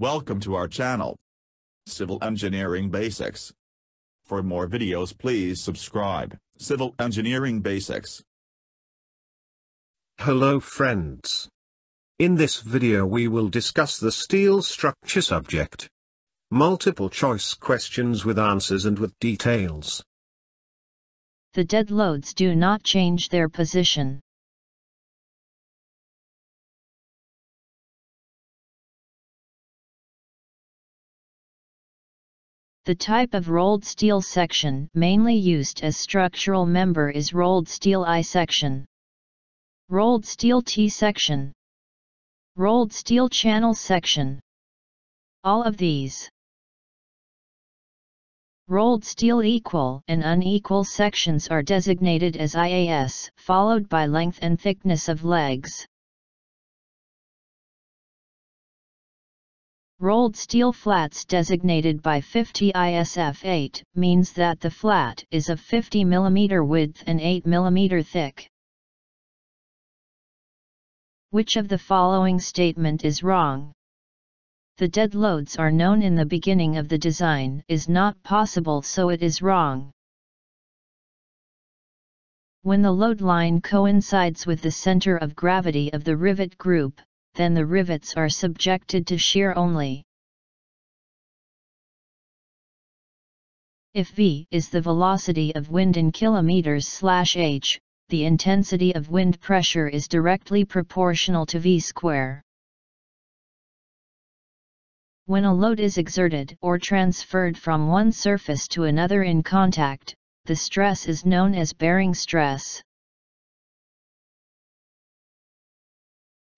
Welcome to our channel. Civil Engineering Basics. For more videos please subscribe, Civil Engineering Basics. Hello friends. In this video we will discuss the steel structure subject. Multiple choice questions with answers and with details. The dead loads do not change their position. The type of rolled steel section mainly used as structural member is rolled steel I section. Rolled steel T section. Rolled steel channel section. All of these. Rolled steel equal and unequal sections are designated as IAS, followed by length and thickness of legs. Rolled steel flats designated by 50 ISF 8 means that the flat is of 50 mm width and 8 mm thick. Which of the following statement is wrong? The dead loads are known in the beginning of the design is not possible so it is wrong. When the load line coincides with the center of gravity of the rivet group, then the rivets are subjected to shear only. If v is the velocity of wind in kilometers slash h, the intensity of wind pressure is directly proportional to v square. When a load is exerted or transferred from one surface to another in contact, the stress is known as bearing stress.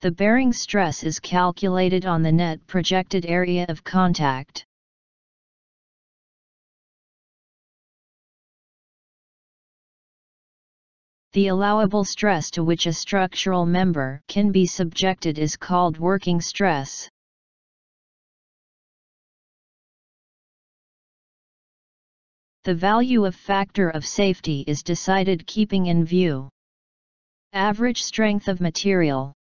The bearing stress is calculated on the net projected area of contact. The allowable stress to which a structural member can be subjected is called working stress. The value of factor of safety is decided keeping in view average strength of material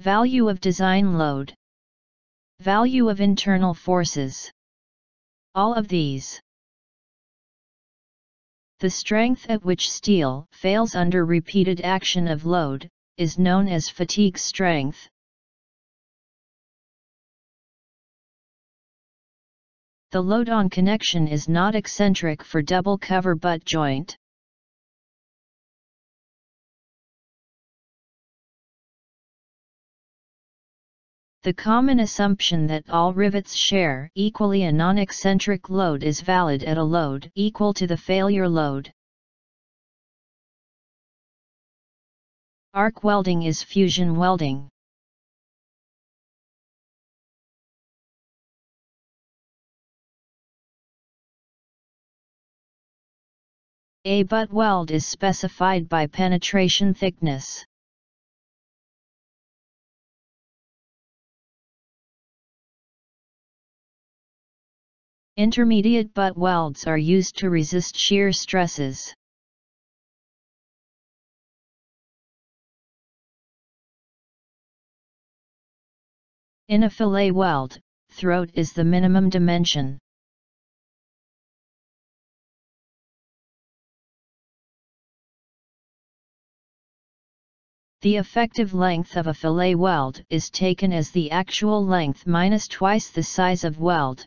Value of design load. Value of internal forces. All of these. The strength at which steel fails under repeated action of load is known as fatigue strength. The load on connection is not eccentric for double cover butt joint. The common assumption that all rivets share equally a non-eccentric load is valid at a load equal to the failure load. Arc welding is fusion welding. A butt weld is specified by penetration thickness. Intermittent butt welds are used to resist shear stresses. In a fillet weld, throat is the minimum dimension. The effective length of a fillet weld is taken as the actual length minus twice the size of weld.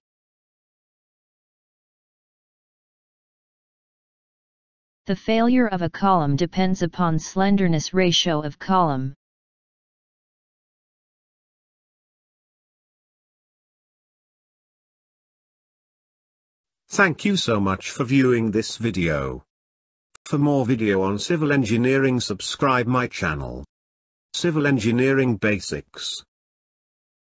The failure of a column depends upon slenderness ratio of column. Thank you so much for viewing this video. For more video on civil engineering subscribe my channel. Civil Engineering Basics